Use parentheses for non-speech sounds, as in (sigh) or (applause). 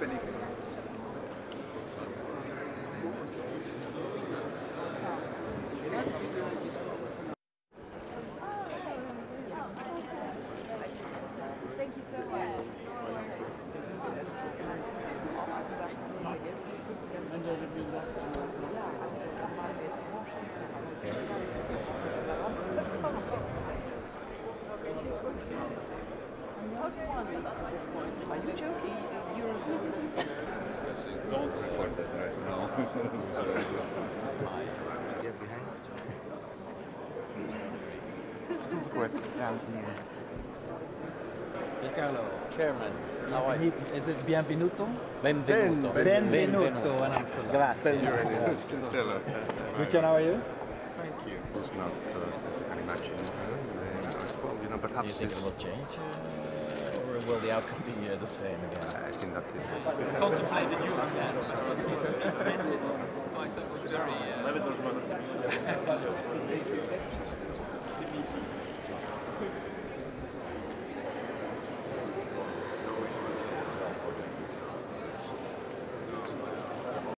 Thank you so much. Are you joking? You're Don't record that right now. Get behind. Stop kort, dames en heren. Carlo, Chairman, how are you? is it Bienvenuto? Benvenuto. Benvenuto in Amsterdam. Grazie. Hello. Which one are you? Thank you. It's not, uh, as you can imagine, uh, I suppose, you know, Do you think it will change, uh, or will the outcome be uh, the same again? I think not. Contemplated using that. (laughs) (laughs)